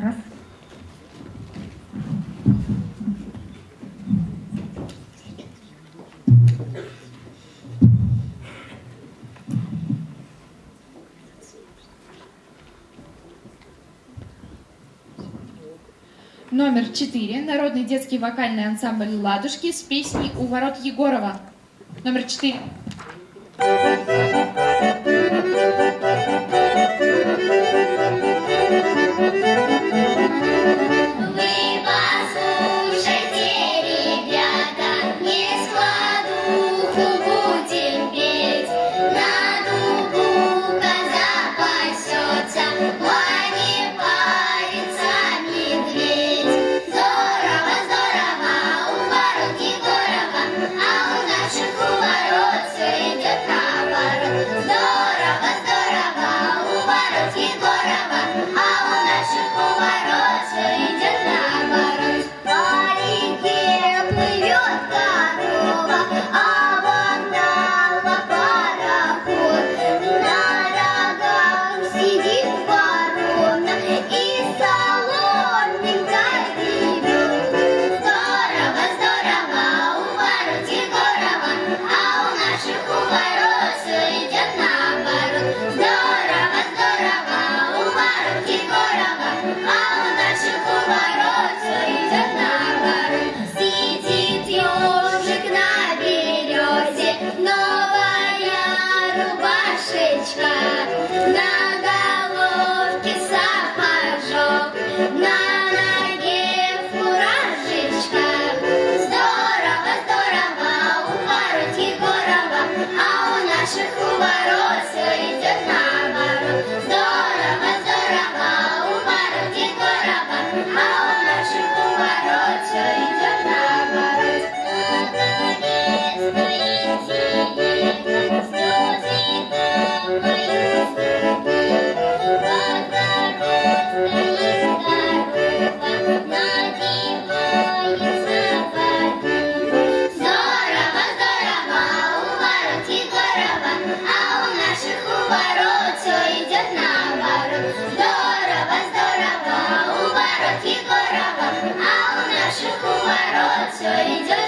Раз. Номер 4. Народный детский вокальный ансамбль «Ладушки» с песней «У ворот Егорова». Номер 4. а у наших у ворот все идет Lord, so in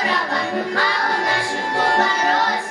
барабан, мало наших повороз.